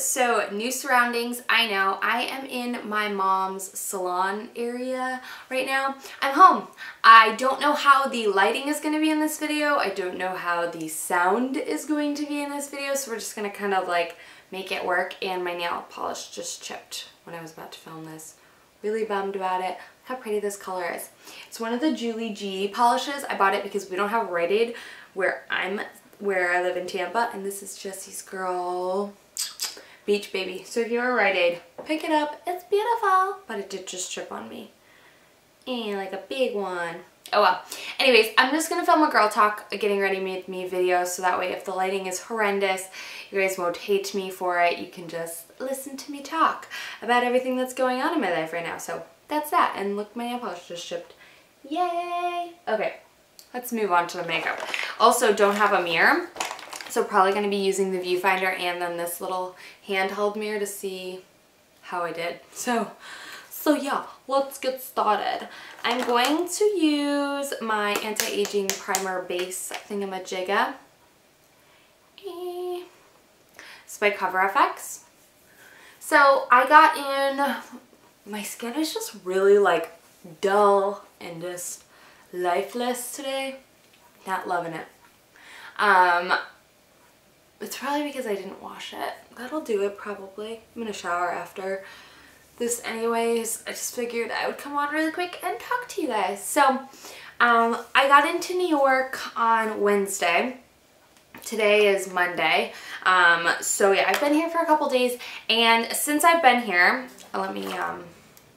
So new surroundings, I know. I am in my mom's salon area right now. I'm home. I don't know how the lighting is going to be in this video. I don't know how the sound is going to be in this video. So we're just going to kind of like make it work. And my nail polish just chipped when I was about to film this. Really bummed about it. Look How pretty this color is. It's one of the Julie G polishes. I bought it because we don't have Rite Aid where I'm where I live in Tampa and this is Jesse's Girl Beach Baby. So if you're a Rite Aid, pick it up. It's beautiful. But it did just trip on me. And like a big one. Oh well. Anyways, I'm just going to film a girl talk getting ready with me video so that way if the lighting is horrendous, you guys won't hate me for it. You can just listen to me talk about everything that's going on in my life right now. So that's that. And look, my nail just shipped. Yay! Okay, let's move on to the makeup. Also, don't have a mirror. So probably going to be using the viewfinder and then this little handheld mirror to see how I did. So, so yeah, let's get started. I'm going to use my anti-aging primer base thingamajigga. It's by Cover FX. So I got in, my skin is just really like dull and just lifeless today. Not loving it. Um, it's probably because I didn't wash it. That'll do it probably. I'm gonna shower after this anyways. I just figured I would come on really quick and talk to you guys. So um, I got into New York on Wednesday. Today is Monday. Um, so yeah, I've been here for a couple days and since I've been here, let me um,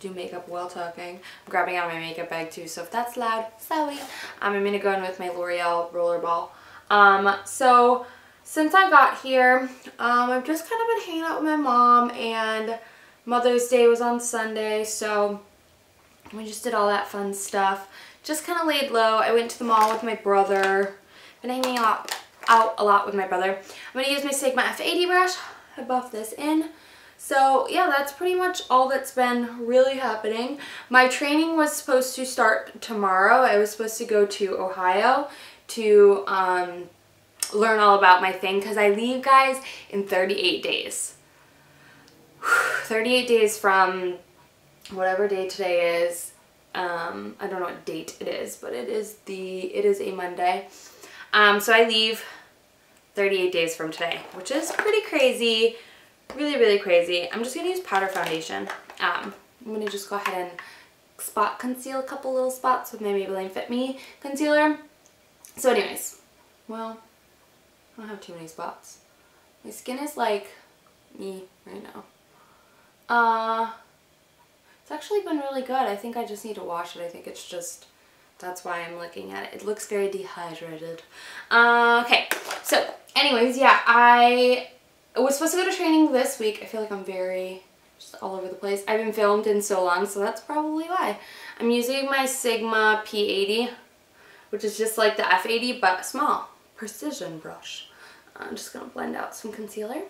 do makeup while talking. I'm grabbing out my makeup bag too, so if that's loud, sorry. Um, I'm gonna go in with my L'Oreal Rollerball. Um, so since I got here, um, I've just kind of been hanging out with my mom and Mother's Day was on Sunday, so we just did all that fun stuff. Just kind of laid low. I went to the mall with my brother. Been hanging out, out a lot with my brother. I'm going to use my Sigma F80 brush. I buffed this in. So yeah, that's pretty much all that's been really happening. My training was supposed to start tomorrow. I was supposed to go to Ohio to um, learn all about my thing because I leave guys in 38 days. 38 days from whatever day today is. Um, I don't know what date it is, but it is the it is a Monday. Um, so I leave 38 days from today, which is pretty crazy really, really crazy. I'm just going to use powder foundation. Um, I'm going to just go ahead and spot conceal a couple little spots with my Maybelline Fit Me concealer. So anyways, well, I don't have too many spots. My skin is like me right now. Uh, it's actually been really good. I think I just need to wash it. I think it's just, that's why I'm looking at it. It looks very dehydrated. Uh, okay, so anyways, yeah, I was supposed to go to training this week. I feel like I'm very just all over the place. I haven't filmed in so long, so that's probably why. I'm using my Sigma P80, which is just like the F80, but small. Precision brush. I'm just going to blend out some concealer.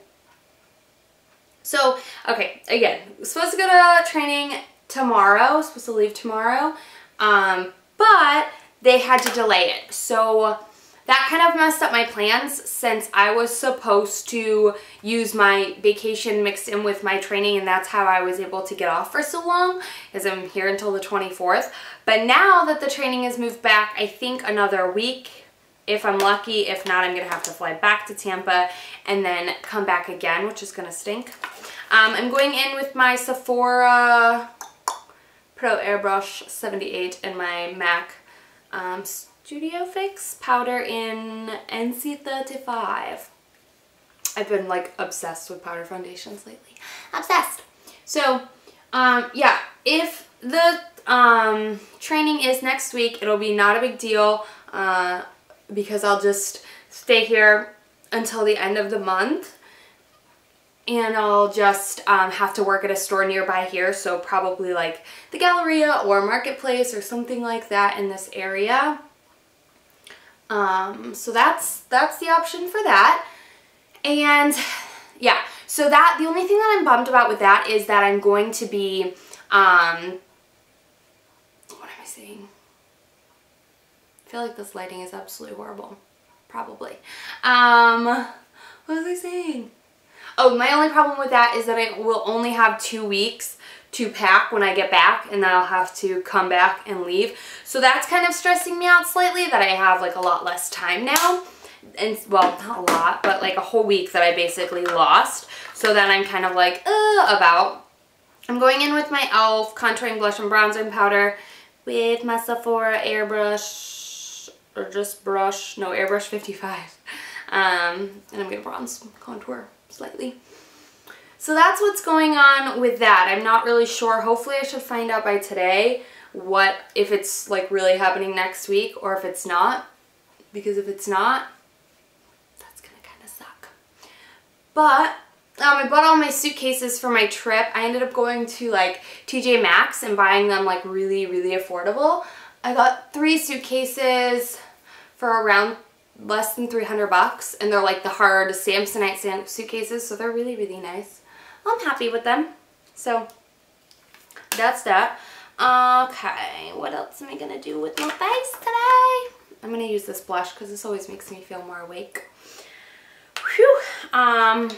So, okay, again, supposed to go to training tomorrow, supposed to leave tomorrow, um, but they had to delay it. So that kind of messed up my plans since I was supposed to use my vacation mixed in with my training and that's how I was able to get off for so long because I'm here until the 24th. But now that the training has moved back, I think another week if I'm lucky. If not, I'm going to have to fly back to Tampa and then come back again, which is going to stink. Um, I'm going in with my Sephora Pro Airbrush 78 and my MAC um, Studio Fix powder in NC35. I've been like obsessed with powder foundations lately. Obsessed. So, um, yeah, if the um, training is next week, it'll be not a big deal uh, because I'll just stay here until the end of the month and I'll just um, have to work at a store nearby here so probably like the Galleria or Marketplace or something like that in this area um, so that's, that's the option for that. And yeah, so that, the only thing that I'm bummed about with that is that I'm going to be, um, what am I saying? I feel like this lighting is absolutely horrible. Probably. Um, what was I saying? Oh, my only problem with that is that I will only have two weeks to pack when I get back and then I'll have to come back and leave. So that's kind of stressing me out slightly that I have like a lot less time now. And well, not a lot, but like a whole week that I basically lost. So then I'm kind of like, uh, about. I'm going in with my e.l.f. contouring blush and bronzer powder with my Sephora airbrush or just brush, no airbrush 55. Um, and I'm gonna bronze contour slightly. So that's what's going on with that. I'm not really sure. Hopefully I should find out by today what, if it's like really happening next week or if it's not. Because if it's not, that's gonna kind of suck. But um, I bought all my suitcases for my trip. I ended up going to like TJ Maxx and buying them like really, really affordable. I got three suitcases for around less than 300 bucks and they're like the hard Samsonite suitcases so they're really really nice. I'm happy with them. So that's that. Okay, what else am I going to do with my face today? I'm going to use this blush because this always makes me feel more awake. Whew. Um,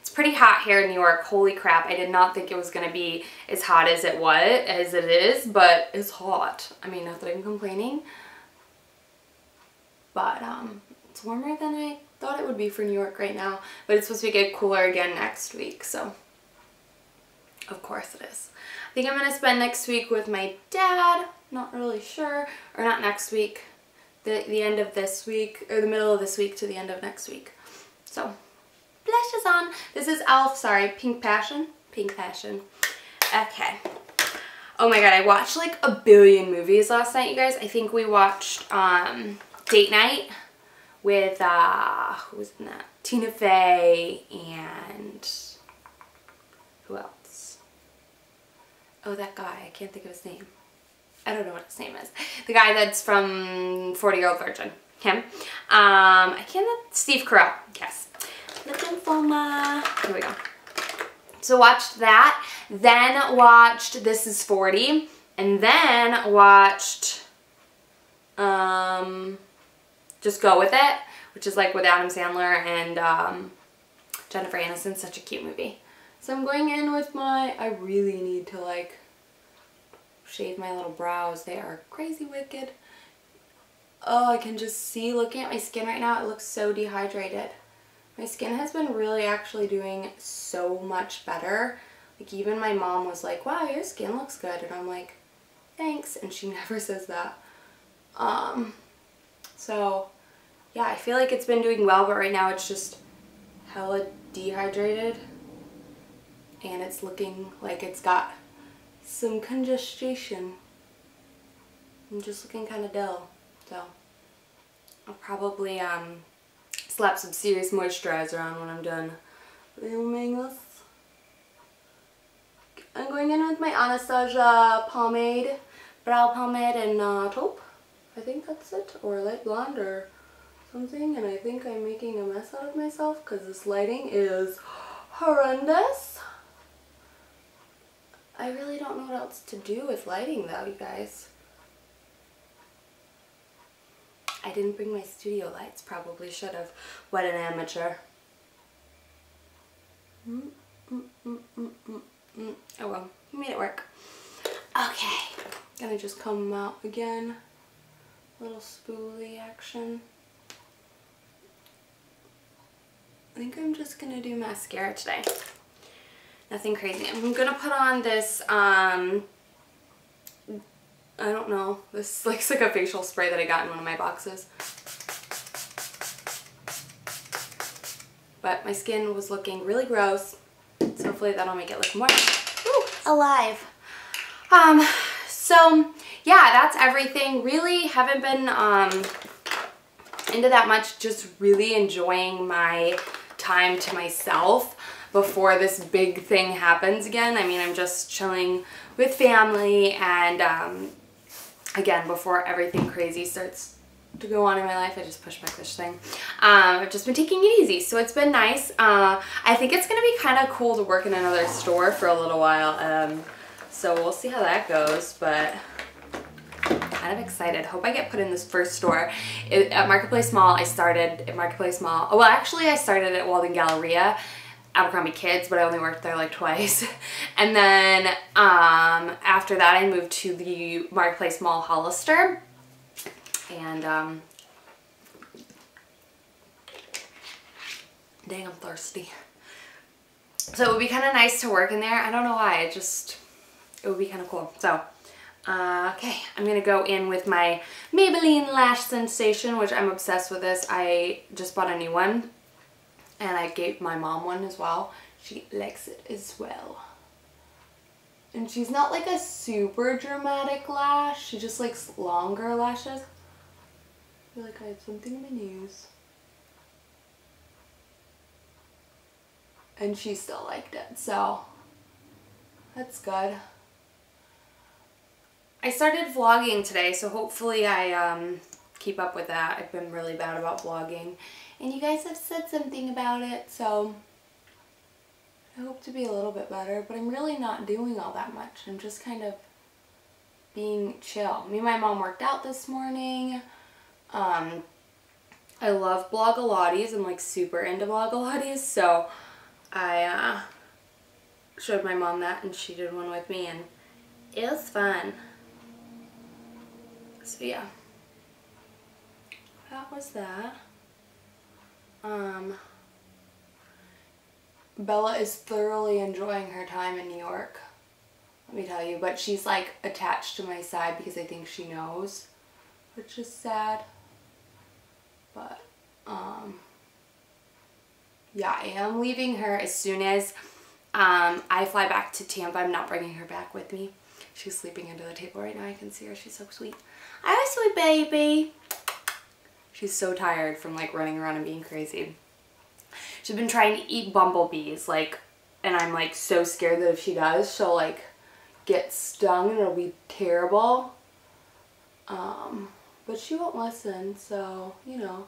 it's pretty hot here in New York. Holy crap, I did not think it was going to be as hot as it was, as it is, but it's hot. I mean, not that I'm complaining but um, it's warmer than I thought it would be for New York right now, but it's supposed to get cooler again next week, so of course it is. I think I'm going to spend next week with my dad, not really sure, or not next week, the, the end of this week, or the middle of this week to the end of next week. So, blush is on. This is e.l.f., sorry, Pink Passion. Pink Passion. Okay. Oh my god, I watched like a billion movies last night, you guys. I think we watched, um, date night with, uh, who was in that? Tina Fey and who else? Oh, that guy. I can't think of his name. I don't know what his name is. The guy that's from 40 Year Old Virgin. Him. Um, I can't, Steve Carell. Yes. My, here we go. So watched that, then watched This is 40, and then watched, um, just go with it, which is like with Adam Sandler and um, Jennifer Aniston. Such a cute movie. So I'm going in with my, I really need to like shave my little brows. They are crazy wicked. Oh, I can just see looking at my skin right now. It looks so dehydrated. My skin has been really actually doing so much better. Like even my mom was like, wow, your skin looks good. And I'm like, thanks. And she never says that. Um, so yeah, I feel like it's been doing well, but right now it's just hella dehydrated. And it's looking like it's got some congestion. I'm just looking kind of dull. So I'll probably um, slap some serious moisturizer on when I'm done filming this. I'm going in with my Anastasia pomade, brow pomade and uh, taupe. I think that's it. Or light blonde or something and I think I'm making a mess out of myself because this lighting is horrendous. I really don't know what else to do with lighting though, you guys. I didn't bring my studio lights, probably should have. What an amateur. Mm, mm, mm, oh well, we made it work. Okay, gonna just come out again. Little spoolie action. I think I'm just going to do mascara today. Nothing crazy. I'm going to put on this, um, I don't know, this looks like a facial spray that I got in one of my boxes. But my skin was looking really gross, so hopefully that'll make it look more ooh, alive. Um, so yeah, that's everything. Really haven't been um, into that much, just really enjoying my time to myself before this big thing happens again. I mean, I'm just chilling with family and um, again, before everything crazy starts to go on in my life, I just push back this thing. Um, I've just been taking it easy, so it's been nice. Uh, I think it's going to be kind of cool to work in another store for a little while, um, so we'll see how that goes, but kind of excited. Hope I get put in this first store. It, at Marketplace Mall, I started at Marketplace Mall. Well, actually, I started at Walden Galleria Abercrombie Kids, but I only worked there like twice. and then um, after that, I moved to the Marketplace Mall Hollister. And um, dang, I'm thirsty. So it would be kind of nice to work in there. I don't know why, it just, it would be kind of cool. So, uh, okay, I'm to go in with my Maybelline Lash Sensation, which I'm obsessed with this. I just bought a new one, and I gave my mom one as well. She likes it as well. And she's not like a super dramatic lash. She just likes longer lashes. I feel like I had something in my nose. and she still liked it so that's good I started vlogging today so hopefully I um, keep up with that. I've been really bad about vlogging. And you guys have said something about it so I hope to be a little bit better but I'm really not doing all that much. I'm just kind of being chill. Me and my mom worked out this morning. Um, I love Blogilates I'm like super into Blogilates so I uh, showed my mom that and she did one with me and it was fun. So yeah, that was that. Um, Bella is thoroughly enjoying her time in New York, let me tell you, but she's like attached to my side because I think she knows, which is sad, but um, yeah, I am leaving her as soon as um, I fly back to Tampa. I'm not bringing her back with me. She's sleeping under the table right now. I can see her. She's so sweet. Hi, sweet baby. She's so tired from like running around and being crazy. She's been trying to eat bumblebees, like, and I'm like so scared that if she does, she'll like get stung and it'll be terrible. Um, but she won't listen, so, you know,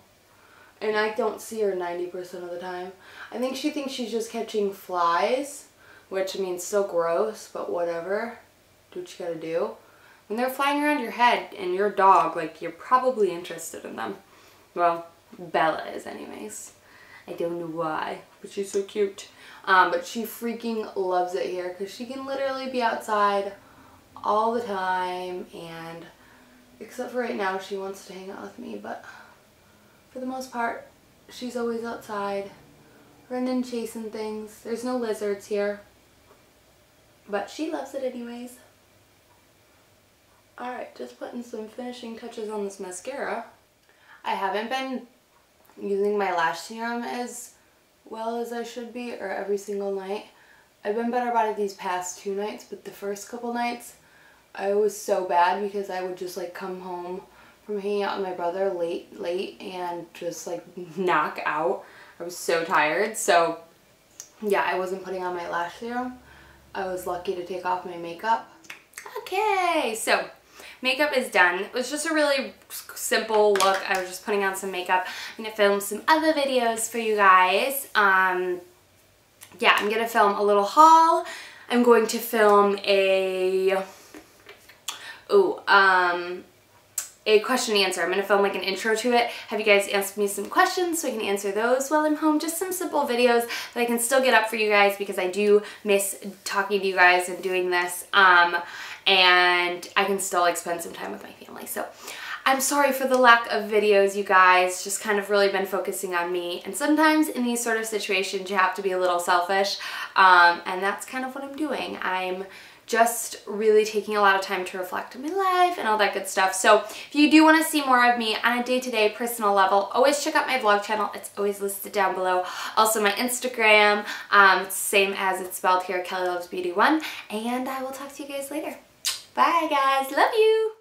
and I don't see her 90% of the time. I think she thinks she's just catching flies, which I mean, so gross, but whatever. Do what you gotta do. When they're flying around your head and your dog, like, you're probably interested in them. Well, Bella is anyways. I don't know why, but she's so cute. Um, but she freaking loves it here because she can literally be outside all the time and except for right now she wants to hang out with me, but for the most part, she's always outside, running, chasing things. There's no lizards here, but she loves it anyways. Alright, just putting some finishing touches on this mascara. I haven't been using my lash serum as well as I should be, or every single night. I've been better about it these past two nights, but the first couple nights, I was so bad because I would just like come home from hanging out with my brother late, late and just like knock out. I was so tired. So yeah, I wasn't putting on my lash serum. I was lucky to take off my makeup. Okay, so makeup is done. It was just a really simple look. I was just putting on some makeup. I'm going to film some other videos for you guys. Um, yeah, I'm going to film a little haul. I'm going to film a, oh, um, a question and answer. I'm going to film like an intro to it. Have you guys asked me some questions so I can answer those while I'm home. Just some simple videos that I can still get up for you guys because I do miss talking to you guys and doing this. Um, and I can still like spend some time with my family. So I'm sorry for the lack of videos, you guys. Just kind of really been focusing on me. And sometimes in these sort of situations, you have to be a little selfish. Um, and that's kind of what I'm doing. I'm just really taking a lot of time to reflect on my life and all that good stuff. So if you do want to see more of me on a day-to-day -day personal level, always check out my vlog channel. It's always listed down below. Also my Instagram, um, same as it's spelled here, Kelly Loves Beauty 1. And I will talk to you guys later. Bye guys, love you!